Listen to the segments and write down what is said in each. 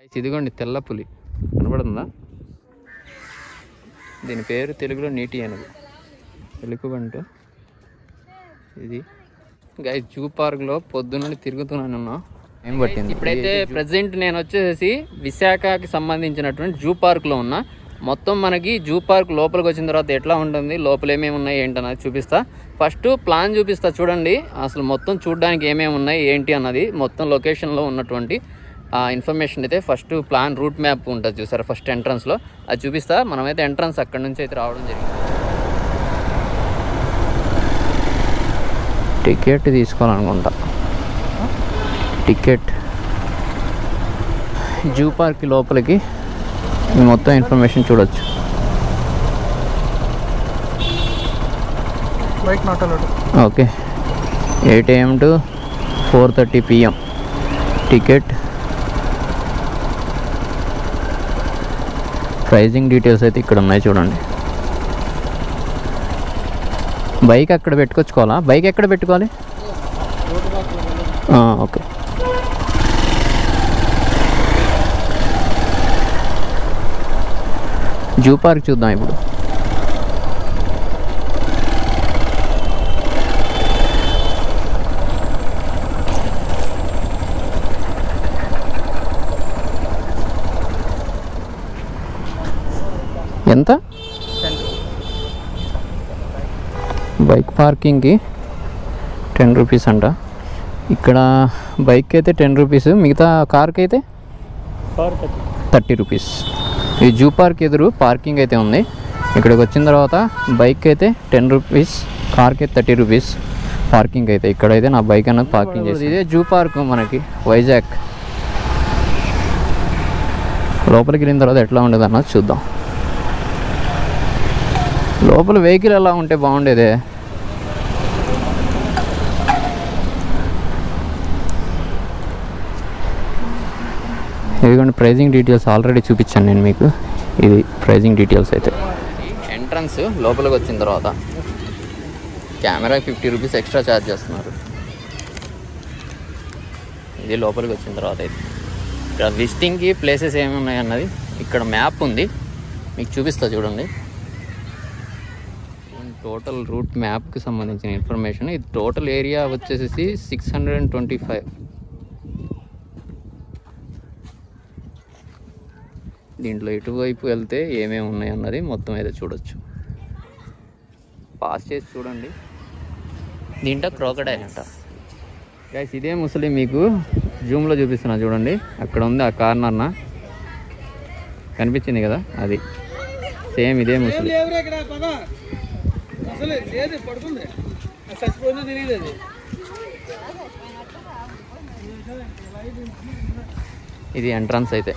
ఇదిగోండి తెల్ల పులి. కనబడుతుందా? దీని పేరు తెలుగులో నీటి ఏనుగు ఎలుకబంటు ఇది. గైస్ జూ పార్క్లో పొద్దున్న తిరుగుతున్నాను ఏం పట్టింది? ఇప్పుడైతే ప్రజెంట్ నేను వచ్చేసి విశాఖకి సంబంధించినటువంటి జూ పార్క్లో ఉన్నా. మొత్తం మనకి జూ పార్క్ లోపలికి వచ్చిన తర్వాత ఎట్లా ఉంటుంది? లోపల ఏమేమి ఉన్నాయి? ఏంటన్నది చూపిస్తా. ఫస్ట్ ప్లాన్ చూపిస్తా చూడండి. అసలు మొత్తం చూడడానికి ఏమేమి ఉన్నాయి? ఏంటి అన్నది? మొత్తం లొకేషన్లో ఉన్నటువంటి ఇన్ఫర్మేషన్ అయితే ఫస్ట్ ప్లాన్ రూట్ మ్యాప్ ఉంటుంది చూసారా ఫస్ట్ ఎంట్రన్స్లో. అది చూపిస్తా మనమైతే ఎంట్రన్స్ అక్కడ నుంచి అయితే రావడం జరిగింది. టికెట్ తీసుకోవాలనుకుంటా. టికెట్. జూ పార్క్ లోపలికి మొత్తం ఇన్ఫర్మేషన్ చూడొచ్చు. Okay. Eight AM to four thirty PM. Ticket pricing details అయితే ఇక్కడ ఉన్నాయి చూడండి. బైక్ అక్కడ పెట్టుకొచ్చుకోవాలా? బైక్ ఎక్కడ పెట్టుకోవాలి? ఓకే. జూ పార్క్ చూద్దాం ఇప్పుడు. ఎంత? బైక్ పార్కింగ్కి టెన్ రూపీస్ అంట. ఇక్కడ బైక్ అయితే టెన్ రూపీస్ మిగతా కార్కి అయితే థర్టీ రూపీస్. ఈ జూ పార్క్ ఎదురు పార్కింగ్ అయితే ఉంది. ఇక్కడికి వచ్చిన తర్వాత బైక్ అయితే టెన్ రూపీస్ కార్కి అయితే థర్టీ రూపీస్ పార్కింగ్ అయితే. ఇక్కడైతే నా బైక్ అన్నది పార్కింగ్ చేసి ఇదే జూ పార్క్ మనకి వైజాగ్. లోపలికి వెళ్ళిన తర్వాత ఎట్లా ఉండదు అన్నది చూద్దాం. లోపల వెహికల్ ఎలా ఉంటే బాగుండేదే? ఇదిగోండి ప్రైజింగ్ డీటెయిల్స్ ఆల్రెడీ చూపించాను నేను మీకు. ఇది ప్రైజింగ్ డీటెయిల్స్ అయితే. ఎంట్రన్స్ లోపలికి వచ్చిన తర్వాత camera fifty rupees extra charge చేస్తున్నారు. ఇది లోపలికి వచ్చిన తర్వాత అయితే. ఇక్కడ విజిటింగ్కి ప్లేసెస్ ఏమి ఉన్నాయి అన్నది ఇక్కడ మ్యాప్ ఉంది. మీకు చూపిస్తా చూడండి. టోటల్ రూట్ మ్యాప్కి సంబంధించిన ఇన్ఫర్మేషన్. ఇది టోటల్ ఏరియా వచ్చేసి six hundred and twenty five దీంట్లో ఇటువైపు వెళ్తే ఏమేమి ఉన్నాయి అన్నది మొత్తం అయితే చూడొచ్చు. పాస్ చేసి చూడండి. దీంట్లో క్రోకడైల్ అంట. గైస్ ఇదే ముసలి మీకు జూమ్లో చూపిస్తున్నా చూడండి. అక్కడ ఉంది ఆ కార్నర్న కనిపించింది కదా? అది. సేమ్ ఇదే ముసలి. అసలు లేదు పడుతుంది చచ్చిపోయిందో తెలియదు అది. ఇది ఎంట్రన్స్ అయితే.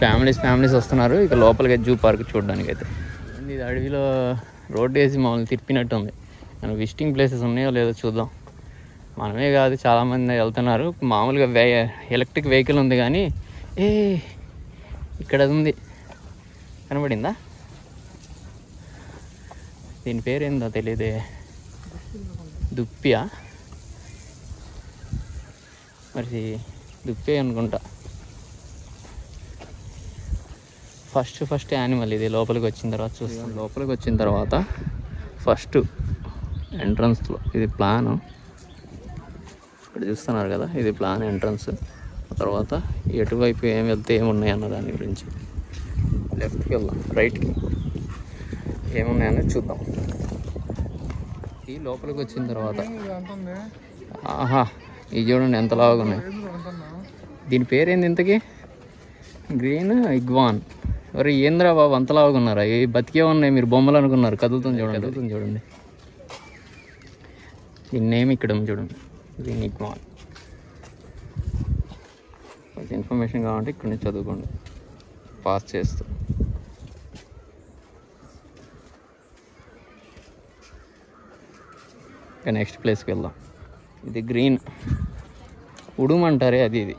ఫ్యామిలీస్ ఫ్యామిలీస్ వస్తున్నారు. ఇక లోపలికి జూ పార్క్ చూడడానికి అయితే ఇది అడవిలో రోడ్డు వేసి మమ్మల్ని తిప్పినట్టు ఉంది మనం విజిటింగ్ ప్లేసెస్ ఉన్నాయో లేదో చూద్దాం. మనమే కాదు చాలామంది వెళ్తున్నారు. మామూలుగా వే ఎలక్ట్రిక్ వెహికల్ ఉంది కానీ ఏ ఇక్కడ ఉంది. కనబడిందా? దీని పేరేందో తెలియదే దుప్పియా? మరి దుప్పే అనుకుంటా. ఫస్ట్ ఫస్ట్ యానిమల్ ఇది లోపలికి వచ్చిన తర్వాత చూస్తాం. లోపలికి వచ్చిన తర్వాత ఫస్ట్ ఎంట్రన్స్లో ఇది ప్లాన్. ఇక్కడ చూస్తున్నారు కదా ఇది ప్లాన్ ఎంట్రన్స్. తర్వాత ఎటువైపు ఏం వెళ్తే ఏమున్నాయి అన్న దాని గురించి. లెఫ్ట్కి వెళ్దాం రైట్కి. ఏమున్నాయన్నది చూద్దాం. ఈ లోపలికి వచ్చిన తర్వాత. ఆహా ఇవి చూడండి ఎంత లావుగా ఉన్నాయి దీని పేరేంది ఇంతకి? Green iguana. మరి ఏంద్రా బాబు అంత లావుగా ఉన్నారా? ఏ బతికే ఉన్నాయి మీరు బొమ్మలు అనుకున్నారు కదులుతుంది చూడండి. కదులుతుంది చూడండి. దీని నేమ్ ఇక్కడ చూడండి. Green iguana. కొంచెం ఇన్ఫర్మేషన్ కావాలంటే ఇక్కడ నుంచి చదువుకోండి. పాస్ చేస్తూ. ఇంకా నెక్స్ట్ ప్లేస్కి వెళ్దాం. ఇది గ్రీన్ ఉడుమంటారే అది ఇది.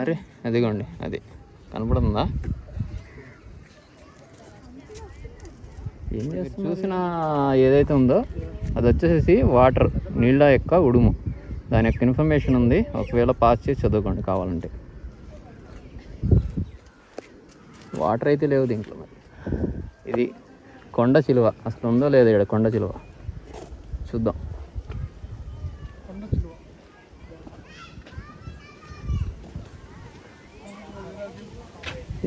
అరే అదిగోండి అది. కనపడుతుందా? ఏం చూసిన ఏదైతే ఉందో అది వచ్చేసి వాటర్ నీళ్ళ యొక్క ఉడుము. దాని యొక్క ఇన్ఫర్మేషన్ ఉంది. ఒకవేళ పాస్ చేసి చదువుకోండి కావాలంటే. వాటర్ అయితే లేవు దీంట్లో మరి. ఇది కొండ చిలువ. అసలు ఉందో లేదో ఇక్కడ కొండ చిలువ. చూద్దాం.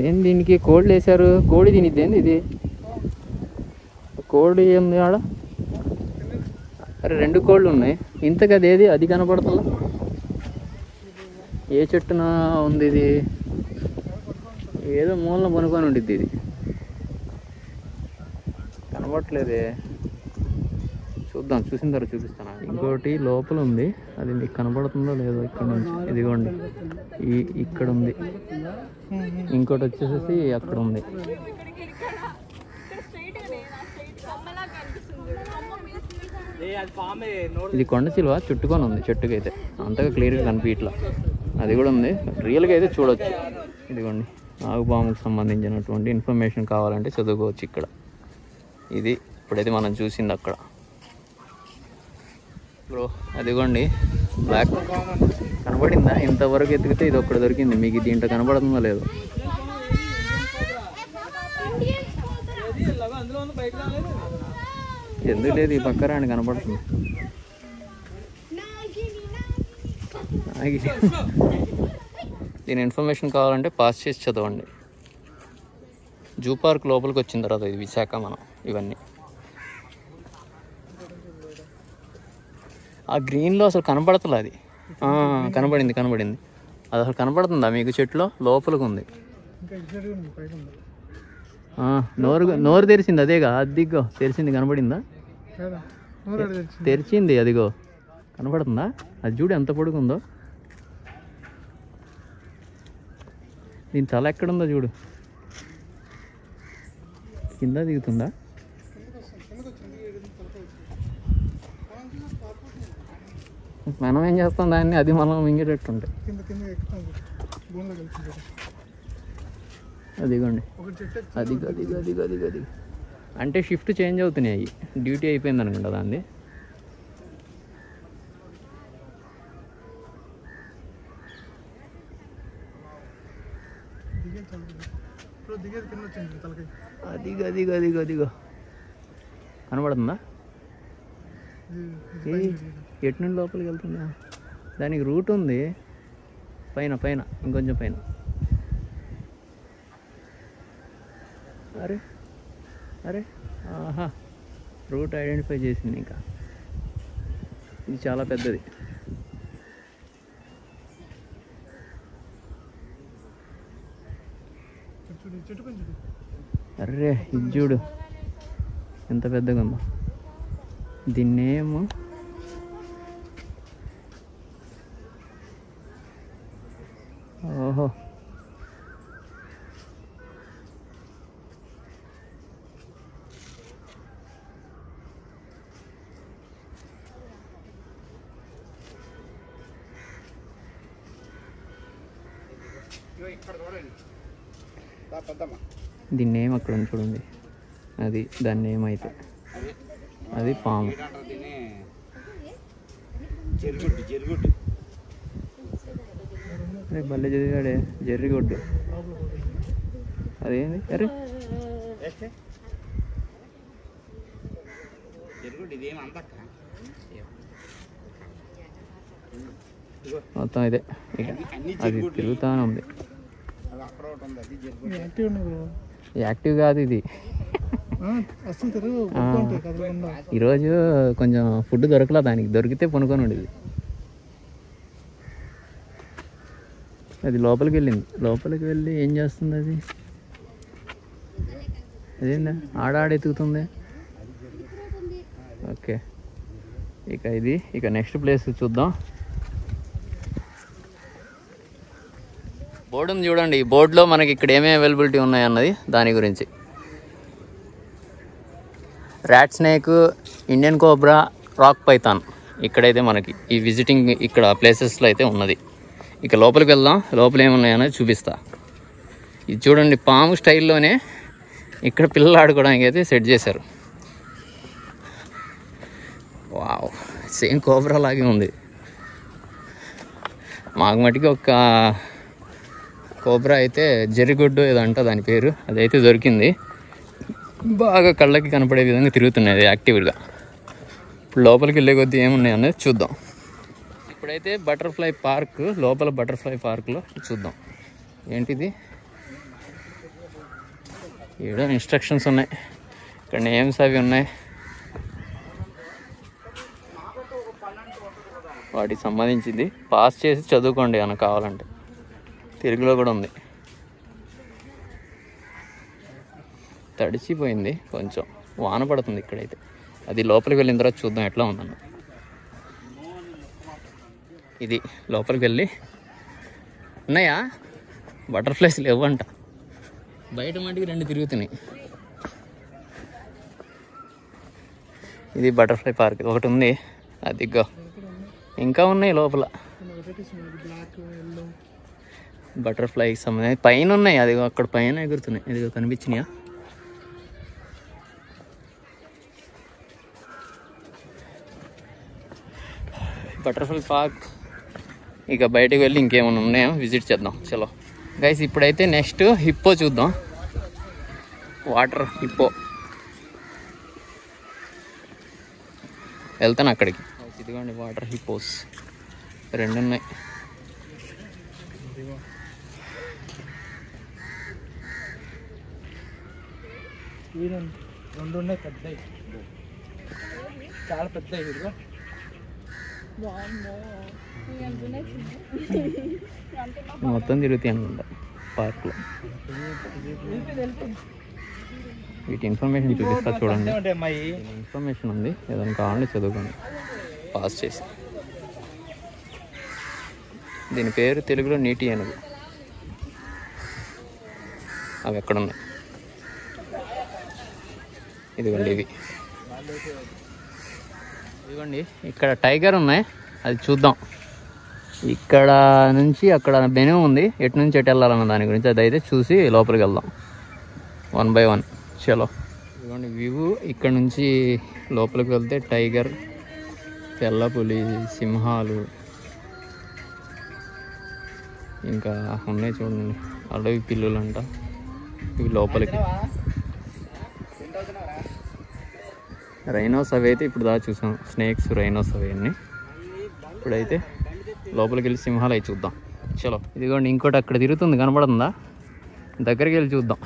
ఏం దీనికి కోళ్ళు వేశారు? కోడి తినిద్ది ఏంది ఇది? కోడి ఏంది ఆడ. అరే రెండు కోళ్ళు ఉన్నాయి. ఇంతకది ఏది? అది కనపడుతుందా? ఏ చెట్టున ఉంది ఇది? ఏదో మూలన కొనుక్కొని ఉండిద్ది ఇది. కనబడట్లేదే. చూద్దాం చూసిన తర్వాత చూపిస్తాను. ఇంకోటి లోపల ఉంది. అది మీకు కనబడుతుందో లేదో ఇక్కడ నుంచి. ఇదిగోండి. ఈ ఇక్కడ ఉంది. ఇంకోటి వచ్చేసేసి అక్కడ ఉంది. ఇది కొండ చిలువ చుట్టుకొని ఉంది చెట్టుకైతే. అంతగా క్లియర్గా కనిపించట్లా. అది కూడా ఉంది. రియల్గా అయితే చూడొచ్చు. ఇదిగోండి. నాగుపాముకు సంబంధించినటువంటి ఇన్ఫర్మేషన్ కావాలంటే చదువుకోవచ్చు ఇక్కడ. ఇది ఇప్పుడైతే మనం చూసింది అక్కడ. బ్రో అదిగోండి. బ్లాక్ కనబడిందా? ఇంతవరకు ఎతికితే ఇది ఒక్కడ దొరికింది. మీకు దీంట్లో కనబడుతుందో లేదో. ఎందుకు లేదు? ఈ పక్క రాని కనబడుతుంది. ఆగి. దీని ఇన్ఫర్మేషన్ కావాలంటే పాస్ చేసి చదవండి. జూ పార్క్ లోపలికి వచ్చిన తర్వాత ఇది విశాఖ మనం ఇవన్నీ. ఆ గ్రీన్లో అసలు కనపడతలే అది. కనబడింది కనబడింది. అది అసలు కనపడుతుందా మీకు చెట్లో లోపలికి ఉంది. నోరు నోరు తెరిచింది అదేగా? అదిగో తెరిచింది కనబడిందా? తెరిచింది? అదిగో. కనపడుతుందా అది చూడు ఎంత పొడుగుందో. దీని తల ఎక్కడుందో చూడు. కింద దిగుతుందా? మనం ఏం చేస్తాం? దాన్ని అది మనం మింగేటట్టుంటే అదిగోండి. అదిగో అదిగో అదిగో అదిగో అదిగో. అంటే షిఫ్ట్ చేంజ్ అవుతున్నాయి అవి. డ్యూటీ అయిపోయింది అనుకుంటా దాన్ని దిగేది చదువు ఇప్పుడు దిగేది కింద వచ్చింది తలకి అదిగో అదిగో అదిగో అదిగో కనబడుతుందా? ఇది ఇది ఏ పైన ఇది. ఎటు నుండి లోపలికి వెళ్తుందా? దానికి రూట్ ఉంది. పైన పైన ఇంకొంచెం పైన. అరే అరే ఆహా. రూట్ ఐడెంటిఫై చేసింది ఇంకా. ఇది చాలా పెద్దది. అర్రే ఇది చూడు ఎంత పెద్దగా ఉందో దీన్నేమో ఓహో దీని నేమ్ అక్కడ ఉంది చూడండి. అది దాని నేమ్ అయితే. అది? పాము అరే భలే చదివాడే జర్రిగొడ్డు. అదేంది? అరే. మొత్తం ఇదే. ఇక అది తిరుగుతానే ఉంది. యాక్టివ్ ఉంది బ్రో. యాక్టివ్ కాదు ఇది. ఈరోజు కొంచెం ఫుడ్ దొరకలా దానికి దొరికితే పనుకొని ఉండేది అది లోపలికి వెళ్ళింది. లోపలికి వెళ్ళి ఏం చేస్తుంది అది? అదేందా? ఆడ ఆడ ఎతుకుతుంది? ఓకే. ఇక ఇది ఇక నెక్స్ట్ ప్లేస్ చూద్దాం. బోర్డు చూడండి. ఈ బోర్డులో మనకి ఇక్కడ ఏమేమి అవైలబిలిటీ ఉన్నాయి అన్నది దాని గురించి. Rat snake Indian cobra rock python ఇక్కడైతే మనకి ఈ విజిటింగ్ ఇక్కడ ప్లేసెస్లో అయితే ఉన్నది. ఇక లోపలికి వెళ్దాం. లోపల ఏమున్నాయనేది చూపిస్తా. ఇది చూడండి పాము స్టైల్లోనే ఇక్కడ పిల్లలు ఆడుకోవడానికి అయితే సెట్ చేశారు. వావ్ సేమ్ కోబ్రా లాగే ఉంది. మాకు మటుకి ఒక కోబ్రా అయితే జరిగొడ్డు ఏదో అంట దాని పేరు. అదైతే దొరికింది. బాగా కళ్ళకి కనపడే విధంగా తిరుగుతున్నాయి యాక్టివ్గా. ఇప్పుడు లోపలికి వెళ్ళే కొద్దీ ఏమున్నాయి అనేది చూద్దాం. ఇప్పుడైతే బటర్ఫ్లై పార్క్ లోపల బటర్ఫ్లై పార్క్లో చూద్దాం. ఏంటిది? ఏడో ఇన్స్ట్రక్షన్స్ ఉన్నాయి. ఇక్కడ నేమ్స్ అవి ఉన్నాయి. వాటికి సంబంధించింది. పాస్ చేసి చదువుకోండి అని కావాలంటే. తెలుగులో కూడా ఉంది. తడిచిపోయింది కొంచెం. వాన పడుతుంది ఇక్కడైతే. అది లోపలికి వెళ్ళిన తర్వాత చూద్దాం ఎట్లా ఉందన్న ఇది లోపలికి వెళ్ళి. ఉన్నాయా? బటర్ఫ్లైస్ లేవంట. బయట మటుకు రెండు తిరుగుతున్నాయి. ఇది బటర్ఫ్లై పార్క్. ఒకటి ఉంది. అదిగో. ఇంకా ఉన్నాయి లోపల. బటర్ఫ్లైకి బటర్ఫ్లై సంబంధించి. పైన ఉన్నాయి అది అక్కడ పైన ఎగురుతున్నాయి. ఇదిగో కనిపించినాయా? Butterfly park. ఇక బయటకు వెళ్ళి ఇంకేమైనా ఉన్నాయో? విజిట్ చేద్దాం. చలో. గైస్ ఇప్పుడైతే నెక్స్ట్ హిప్పో చూద్దాం. Water hippo. వెళ్తాను అక్కడికి. ఇదిగోండి వాటర్ హిప్పోస్. రెండు ఉన్నాయి వీరండి రెండు ఉన్నాయి పెద్దవి చాలా పెద్దవి ఇదిగో మొత్తం తిరుగుతాయి అనుకుంటా పార్క్లో. వీటి ఇన్ఫర్మేషన్ చూపిస్తా చూడండి. ఇన్ఫర్మేషన్ ఉంది ఏదైనా కావాలంటే చదువుకోండి. పాస్ చేసి. దీని పేరు తెలుగులో నీటి ఏనుగు. అవి ఎక్కడ ఉన్నాయి ఇదిగోండి ఇవి ఇదిగోండి ఇక్కడ టైగర్ ఉన్నాయి అది చూద్దాం. ఇక్కడ నుంచి అక్కడ బెను ఉంది ఎటు నుంచి ఎటు వెళ్ళాలన్న దాని గురించి అది అయితే చూసి లోపలికి వెళ్దాం. వన్ బై వన్ చలో. ఇదిగోండి వ్యూ ఇక్కడ నుంచి లోపలికి వెళ్తే టైగర్ తెల్లపులి సింహాలు ఇంకా ఉన్నాయి చూడండి. అడవి పిల్లులు అంట ఇవి లోపలికి. రైనోస్ అవి అయితే ఇప్పుడు దా చూసాం. స్నేక్స్ రైనోస్ అవి అన్నీ ఇప్పుడైతే లోపలికి వెళ్ళి సింహాలు అవి చూద్దాం. చలో ఇదిగోండి ఇంకోటి అక్కడ తిరుగుతుంది కనబడుతుందా? దగ్గరికి వెళ్ళి చూద్దాం.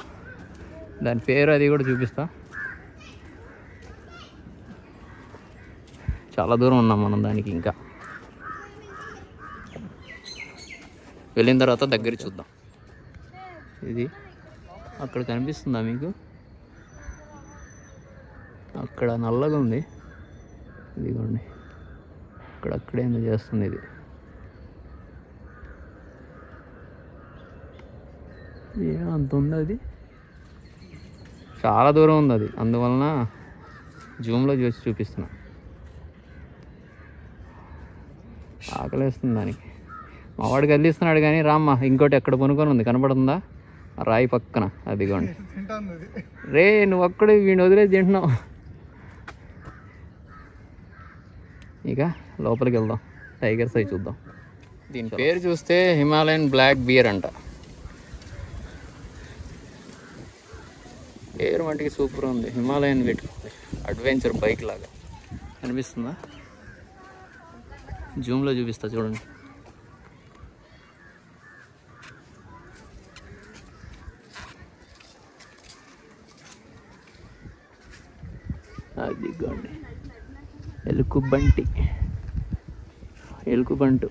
దాని పేరు అది కూడా చూపిస్తా. చాలా దూరం ఉన్నాం మనం దానికి ఇంకా. వెళ్ళిన తర్వాత దగ్గర చూద్దాం. ఇది అక్కడ కనిపిస్తుందా మీకు? అక్కడ నల్లగా ఉంది. ఇదిగోండి. అక్కడ అక్కడే ఏదో చేస్తుంది ఇది. అంత ఉంది అది? చాలా దూరం ఉంది అది. అందువలన జూమ్లో చూసి చూపిస్తున్నా. ఆకలేస్తుంది దానికి. మా వాడికి అందిస్తున్నాడు కానీ రామ్మ ఇంకోటి ఎక్కడ కొనుక్కొని ఉంది? కనపడుతుందా రాయి పక్కన. అదిగోండి. రే నువ్వు అక్కడే వీడిని వదిలేసి తింటున్నావు. ఇక లోపలికి వెళ్దాం. టైగర్స్ అవి చూద్దాం. దీని పేరు చూస్తే హిమాలయన్ బ్లాక్ బియర్ అంట. పేరు మటుకి సూపర్ ఉంది. హిమాలయన్ వెట్ అడ్వెంచర్ బైక్ లాగా. కనిపిస్తుందా జూమ్లో చూపిస్తా చూడండి. అదిగోండి ఎలుకు ఎలుకుబంటి. ఎలుకుబంటు.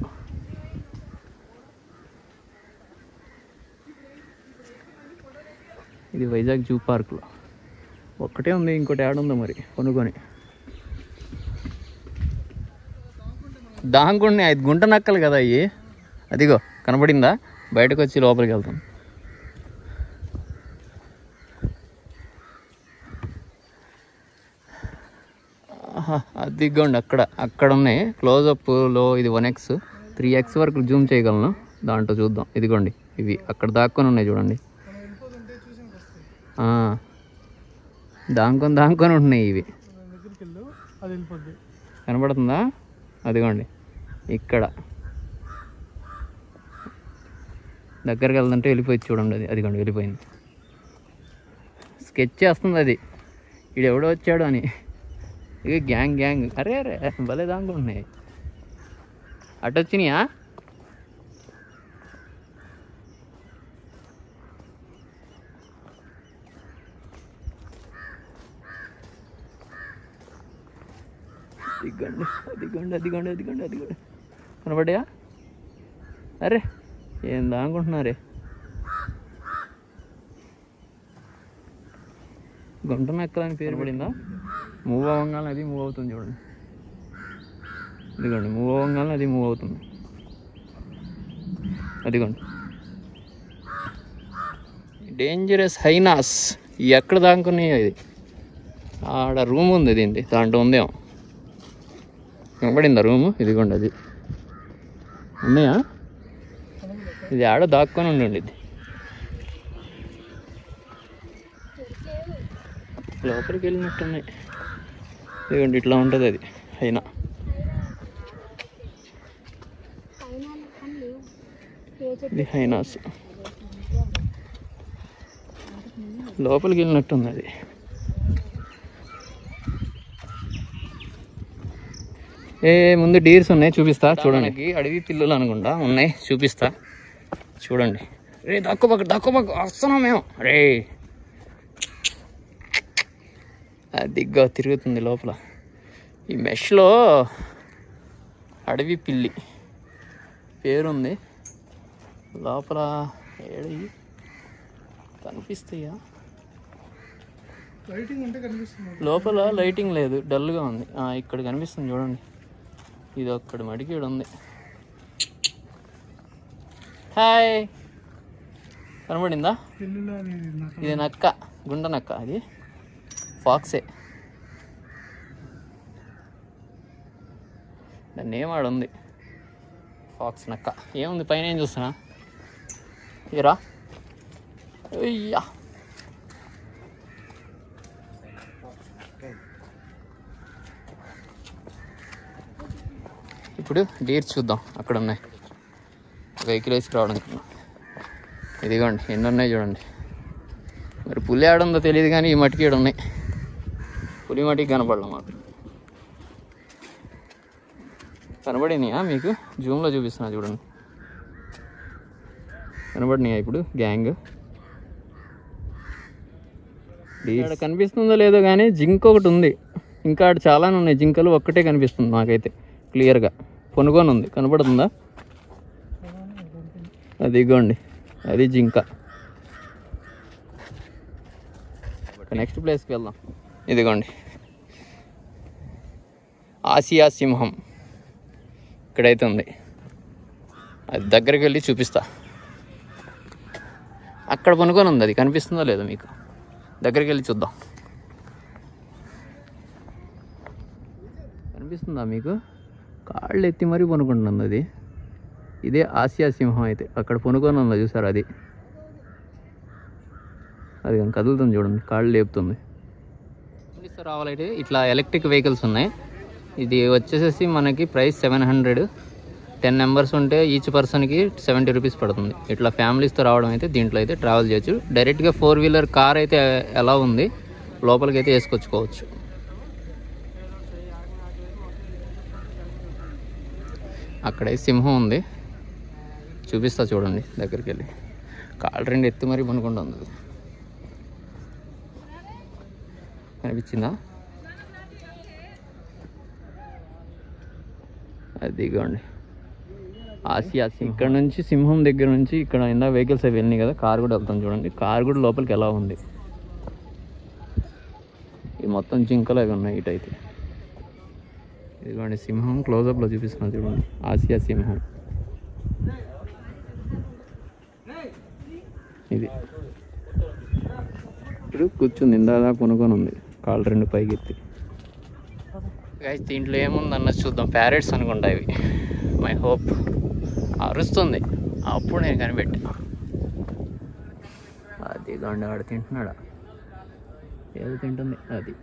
ఇది వైజాగ్ జూ పార్క్లో. ఒక్కటే ఉంది ఇంకోటి యాడ్ ఉందో మరి కొనుక్కొని. దాంకుని ఐదు గుంట నక్కలు కదా అయ్యి. అదిగో కనపడిందా బయటకు వచ్చి లోపలికి వెళ్తాం. అదిగోండి అక్కడ అక్కడ ఉన్నాయి. క్లోజప్లో ఇది వన్ ఎక్స్ త్రీ ఎక్స్ వరకు జూమ్ చేయగలను. దాంట్లో చూద్దాం. ఇదిగోండి ఇవి అక్కడ దాక్కొని ఉన్నాయి చూడండి. దాంకొని దాంకొని ఉంటున్నాయి ఇవి. కనబడుతుందా? అదిగోండి ఇక్కడ. దగ్గరికి వెళ్తుంటే వెళ్ళిపోయి చూడండి అది. అదిగోండి వెళ్ళిపోయింది. స్కెచ్ చేస్తుంది అది. ఈడు వచ్చాడు అని. ఇక గ్యాంగ్ గ్యాంగ్ అరే అరే భలే దాంగున్నాయి అటు వచ్చినాయా దిగండి అదిగండి అదిగండి అదిగండి అదిగండి కనబడ్డాయా అరే ఏం దానుకుంటున్నారే గుంట నక్కలని పేరు పడిందా మూవ్ అవ్వగానే అది మూవ్ అవుతుంది చూడండి. ఇదిగోండి మూవ్ అవ్వగానే అది మూవ్ అవుతుంది అదిగోండి. డేంజరస్ హైనాస్ ఎక్కడ దానుకున్నాయో ఇది? ఆడ రూమ్ ఉంది దీంది. దాంట్లో ఉందేమో. కనబడిందా రూము? ఇదిగోండి అది. ఉన్నాయా? ఇది ఆడ దాక్కొని ఉండండి ఇది. లోపలికి వెళ్ళినట్టున్నాయి. ఇదిగోండి ఇట్లా ఉంటుంది అది అయినా. ఇది హైనాస్. లోపలికి వెళ్ళినట్టుంది అది. ఏ ముందు డీర్స్ ఉన్నాయి చూపిస్తా చూడండి. అడవి పిల్లలు అనుకుంటా ఉన్నాయి చూపిస్తా. చూడండి. రే దక్కుపక్క దక్కుపక్క వస్తున్నాం మేము రే దిగ్గా తిరుగుతుంది లోపల. ఈ మెష్లో అడవి పిల్లి పేరుంది. లోపల ఏడి? కనిపిస్తాయా? లైటింగ్ అంటే కనిపిస్తుంది. లోపల లైటింగ్ లేదు డల్గా ఉంది. ఇక్కడ కనిపిస్తుంది చూడండి. ఇది ఒక్కడి మడికి ఉంది. హాయ్! కనబడిందా? ఇది నక్క గుండ నక్క అది. ఫాక్సే. దాన్ని ఏం ఆడ ఉంది. ఫాక్స్ నక్క. ఏముంది? పైన ఏం చూస్తున్నా? ఇరా అయ్యా. ఇప్పుడు డీర్ చూద్దాం. అక్కడ ఉన్నాయి. వెహికల్ వేసి ఇదిగోండి ఎన్ని ఉన్నాయి చూడండి. మరి పులి ఆడుందో తెలియదు కానీ ఈ మట్టికి ఉన్నాయి. పులి మట్టికి కనపడలే మాకు. కనబడినాయా మీకు? జూమ్లో చూపిస్తున్నా చూడండి. కనబడినాయా ఇప్పుడు గ్యాంగ్ ఇక్కడ కనిపిస్తుందో లేదో కానీ జింక్ ఒకటి ఉంది. ఇంకా ఆడ చాలానే ఉన్నాయి. జింకలు ఒక్కటే కనిపిస్తుంది నాకైతే క్లియర్గా పొనుకొని ఉంది. కనబడుతుందా? అదిగోండి అది జింక. నెక్స్ట్ ప్లేస్కి వెళ్దాం. ఇదిగోండి. ఆసియా సింహం ఇక్కడైతే ఉంది. అది దగ్గరికి వెళ్ళి చూపిస్తా. అక్కడ పనుకొని ఉంది అది కనిపిస్తుందో లేదో మీకు. దగ్గరికి వెళ్ళి చూద్దాం. కనిపిస్తుందా మీకు? కాళ్ళు ఎత్తి మరీ పనుకుంటుంది అది. ఇదే ఆసియా సింహం అయితే. అక్కడ పనుకొని ఉందా చూసారు అది? అది కానీ కదులుతుంది చూడండి కాళ్ళు లేపుతుంది. రావాలంటే ఇట్లా ఎలక్ట్రిక్ వెహికల్స్ ఉన్నాయి. ఇది వచ్చేసేసి మనకి price seven hundred ten members ఉంటే ఈచ్ పర్సన్కి సెవెంటీ రూపీస్ పడుతుంది. ఇట్లా ఫ్యామిలీస్తో రావడం అయితే దీంట్లో అయితే ట్రావెల్ చేయొచ్చు. డైరెక్ట్గా ఫోర్ వీలర్ కార్ అయితే ఎలా ఉంది. లోపలికి అయితే వేసుకొచ్చుకోవచ్చు. అక్కడే సింహం ఉంది. చూపిస్తా చూడండి దగ్గరికి వెళ్ళి. కాళ్ళు రెండు ఎత్తి మరీ పనుకుంటుంది అది కనిపించిందా? అదిగోండి ఆసియా ఇక్కడ నుంచి సింహం దగ్గర నుంచి ఇక్కడ ఇందా వెహికల్స్ అవి వెళ్ళినాయి కదా కార్ కూడా వెళ్తాం చూడండి. కార్ కూడా లోపలికి ఎలా ఉంది? ఇది మొత్తం జింకలు అవి ఉన్నాయి ఇటైతే. ఇదిగోండి సింహం క్లోజప్లో చూపిస్తున్నాను చూడండి. ఆసియా సింహం. ఇది. ఇప్పుడు కూర్చుంది ఇందాదా కొనుక్కొని ఉంది. కాళ్ళు రెండు పైకి ఎత్తి గైస్ దీంట్లో ఏముంది అన్నది చూద్దాం. ప్యారెట్స్ అనుకుంటా ఇవి. మై హోప్ అరుస్తుంది. అప్పుడు నేను కనిపెట్టా. అది గండ ఆడ తింటున్నాడా? ఏది తింటుంది. అది.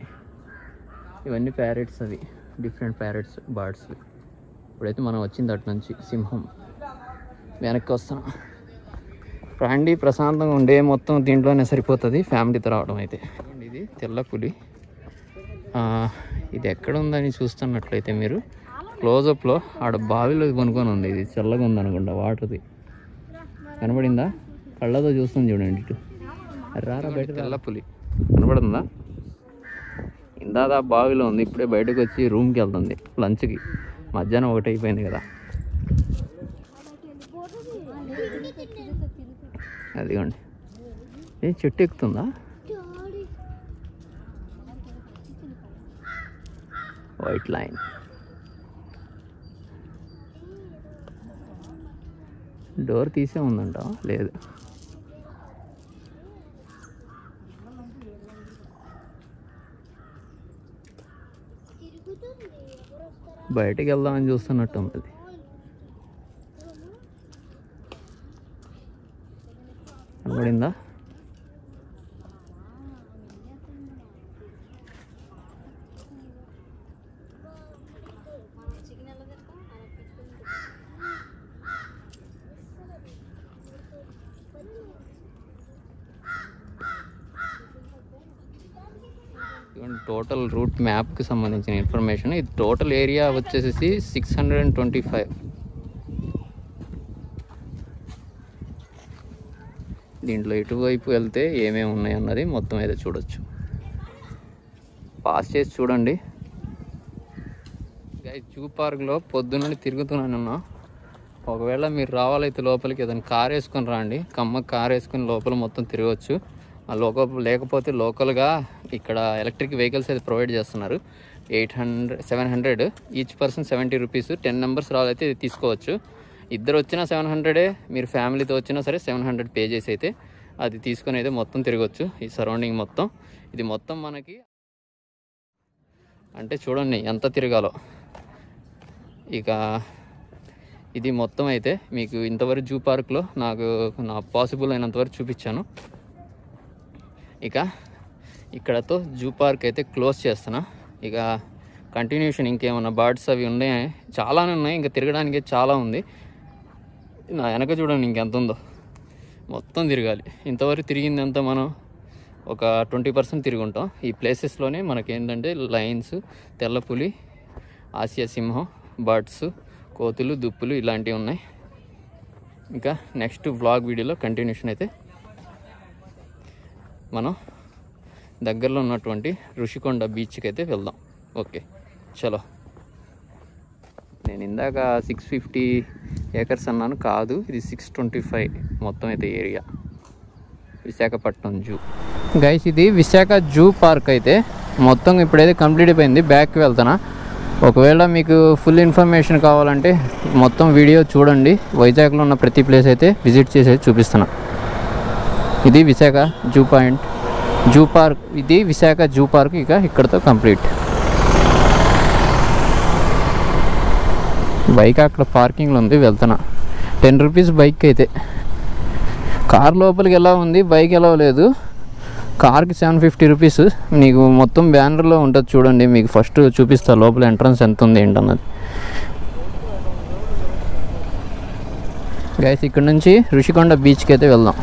ఇవన్నీ ప్యారెట్స్ అవి. డిఫరెంట్ ప్యారెట్స్ బర్డ్స్ ఇప్పుడైతే మనం వచ్చింది అటు నుంచి సింహం. వెనక్కి వస్తాం. రండి ప్రశాంతంగా ఉండే మొత్తం దీంట్లోనే సరిపోతుంది. ఫ్యామిలీతో రావడం అయితే. ఇది తెల్ల పులి. ఇది ఎక్కడ ఉందని చూస్తున్నట్లయితే మీరు క్లోజప్లో ఆడ బావిలో కొనుక్కొని ఉంది. ఇది చల్లగా ఉందనుకుంటా వాటర్ది కనబడిందా? కళ్ళతో చూస్తుంది చూడండి ఇటు. రారా బయట తెల్ల పులి. కనబడుతుందా? ఇందాదా బావిలో ఉంది ఇప్పుడే బయటకు వచ్చి రూమ్కి వెళ్తుంది లంచ్కి. మధ్యాహ్నం ఒకటి అయిపోయింది కదా. అదిగోండి. ఏ చెట్టు ఎక్కుతుందా? White line. డోర్ తీసే ఉందంట లేదు. బయటికి వెళ్దామని చూస్తున్నట్టు ఉంది అది. కనబడిందా ఇదిగోండి టోటల్ రూట్ మ్యాప్కి సంబంధించిన ఇన్ఫర్మేషన్. ఇది టోటల్ ఏరియా వచ్చేసి six hundred and twenty five దీంట్లో ఇటువైపు వెళ్తే ఏమేమి ఉన్నాయి అన్నది మొత్తం అయితే చూడొచ్చు. పాస్ చేసి చూడండి. జూ పార్క్లో పొద్దున్నండి తిరుగుతున్నాను ఒకవేళ మీరు రావాలైతే లోపలికి ఏదైనా కార్ వేసుకొని రండి. కమ్మ కార్ వేసుకొని లోపల మొత్తం తిరగవచ్చు లోక లోకల్ లేకపోతే లోకల్గా ఇక్కడ ఎలక్ట్రిక్ వెహికల్స్ అయితే ప్రొవైడ్ చేస్తున్నారు. Eight hundred seven hundred each person seventy rupees. Ten numbers రావాలైతే తీసుకోవచ్చు. ఇద్దరు వచ్చినా సెవెన్ హండ్రెడే మీరు ఫ్యామిలీతో వచ్చినా సరే సెవెన్ హండ్రెడ్ పే చేసి అయితే అది తీసుకొని అయితే మొత్తం తిరగచ్చు ఈ సరౌండింగ్ మొత్తం. ఇది మొత్తం మనకి అంటే చూడండి ఎంత తిరగాలో. ఇక ఇది మొత్తం అయితే మీకు ఇంతవరకు జూ పార్క్లో నాకు నా పాసిబుల్ అయినంతవరకు చూపించాను. ఇక ఇక్కడతో జూ పార్క్ అయితే క్లోజ్ చేస్తున్నా. ఇక కంటిన్యూషన్ ఇంకేమన్నా బర్డ్స్ అవి ఉన్నాయి? చాలానే ఉన్నాయి. ఇంకా తిరగడానికి చాలా ఉంది. నా వెనక చూడండి ఇంకెంత ఉందో. మొత్తం తిరగాలి. ఇంతవరకు తిరిగిందంతా మనం ఒక ట్వంటీ పర్సెంట్ తిరిగి ఉంటాం. ఈ ప్లేసెస్లోనే మనకి ఏంటంటే లైన్స్ తెల్లపులి ఆసియా సింహం బర్డ్స్ కోతులు దుప్పులు ఇలాంటివి ఉన్నాయి. ఇంకా నెక్స్ట్ వ్లాగ్ వీడియోలో కంటిన్యూషన్ అయితే మనం దగ్గరలో ఉన్నటువంటి ఋషికొండ బీచ్కి అయితే వెళ్దాం. ఓకే చలో. నేను ఇందాక సిక్స్ ఫిఫ్టీ ఏకర్స్ అన్నాను కాదు ఇది సిక్స్ ట్వంటీ ఫైవ్ మొత్తం అయితే ఏరియా విశాఖపట్నం జూ. గైస్ ఇది విశాఖ జూ పార్క్ అయితే మొత్తం ఇప్పుడైతే కంప్లీట్ అయిపోయింది బ్యాక్కి వెళ్తానా ఒకవేళ మీకు ఫుల్ ఇన్ఫర్మేషన్ కావాలంటే మొత్తం వీడియో చూడండి. వైజాగ్లో ఉన్న ప్రతి ప్లేస్ అయితే విజిట్ చేసేది చూపిస్తున్నా. ఇది Visakha zoo point zoo park ఇది విశాఖ జూ పార్క్ ఇక ఇక్కడతో కంప్లీట్. బైక్ అక్కడ పార్కింగ్లో ఉంది వెళ్తున్నా. టెన్ రూపీస్ బైక్ అయితే. కార్ లోపలికి ఎలా ఉంది బైక్ ఎలా లేదు? కార్కి సెవెన్ ఫిఫ్టీ రూపీస్. నీకు మొత్తం బ్యానర్లో ఉంటుంది చూడండి మీకు ఫస్ట్ చూపిస్తా లోపల ఎంట్రన్స్ ఎంత ఉంది ఏంటన్నది. గైస్ ఇక్కడ నుంచి రుషికొండ బీచ్కి అయితే వెళ్దాం.